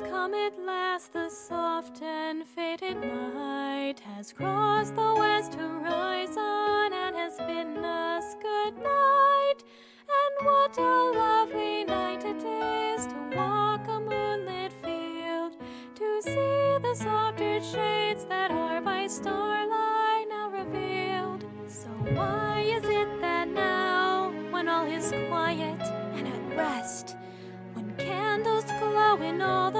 come at last, the soft and faded night has crossed the west horizon and has bidden us good night. And what a lovely night it is to walk a moonlit field, to see the softer shades that are by starlight now revealed. So why is it that now, when all is quiet and at rest, when candles glow in all the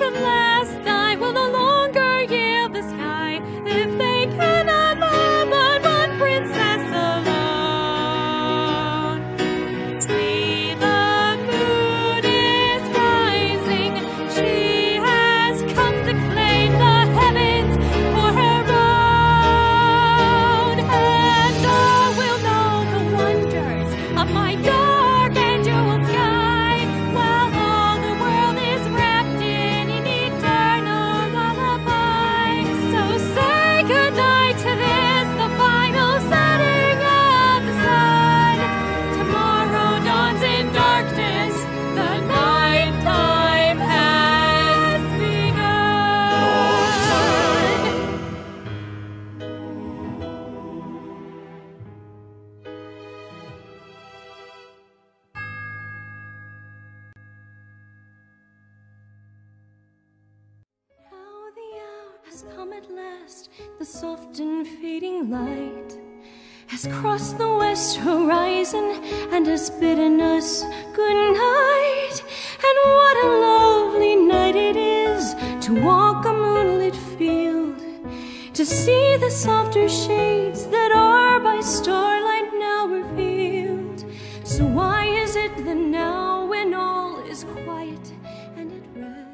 at last. I will no longer yield the sky if they cannot love but one princess alone. See, the moon is rising. She has come to claim the heavens for her own, and all will know the wonders of my has come at last. The soft and fading light has crossed the west horizon and has bidden us good night. And what a lovely night it is to walk a moonlit field, to see the softer shades that are by starlight now revealed. So why is it that now when all is quiet and at rest?